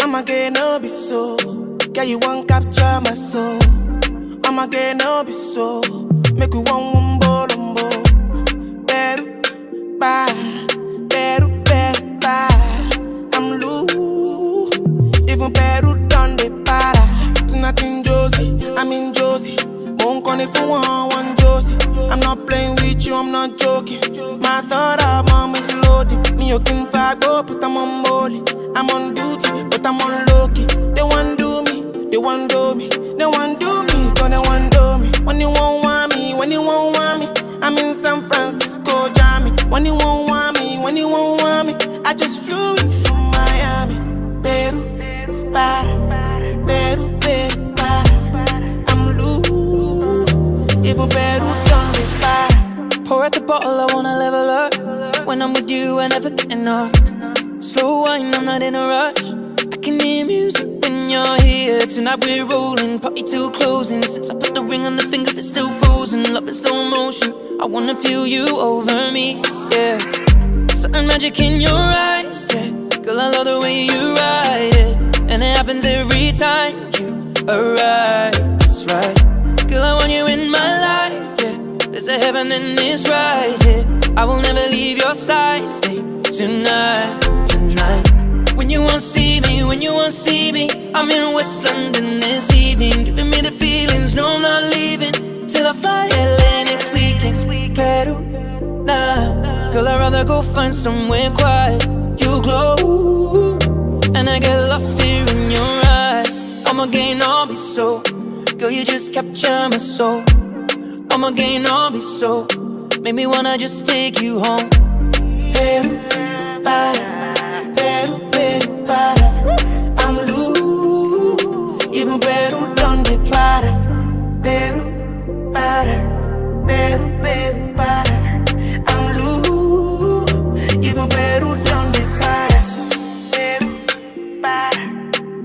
I'ma no be so. Girl, you won't capture my soul. I'ma no be so. Make we one one bolombo. Peru, ba, beru, beru, ba. I'm loose. Even Peru done the para. Tonight in Jozi, I'm in Jozi. Won't call it for one, one Josie. I'm not I'm on. I'm on duty, but I'm on low key. They want do me, they want do me, they want do me, cause they want do me. When you won't want me, when you won't want me, I'm in San Francisco, Jammy. When you won't want me, when you won't want me, I just flew in from Miami, Peru, para, Peru, Peru, para. I'm loose, even Peru done me para. Pour out the bottle, I wanna level up. When I'm with you, I never get enough. Slow wine, I'm not in a rush. I can hear music when you're here. Tonight we're rolling, party till closing. Since I put the ring on the finger, it's still frozen. Love in slow motion. I wanna feel you over me, yeah. Certain magic in your eyes, yeah. Girl, I love the way you ride it, and it happens every time you arrive. That's right. Girl, I want you in my life, yeah. There's a heaven and it's right here. I will never leave your side. Stay tonight. I'm in West London this evening, giving me the feelings. No, I'm not leaving till I fly LA next weekend. Peru, nah, girl, I'd rather go find somewhere quiet. You glow, and I get lost here in your eyes. I'ma gain all be so, girl, you just capture my soul. I'ma gain all be so, make me wanna just take you home. Peru, Peru, para. I'm loose. Even Peru don't. Peru, para.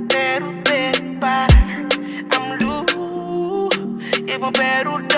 Peru, Peru, para. I'm Peru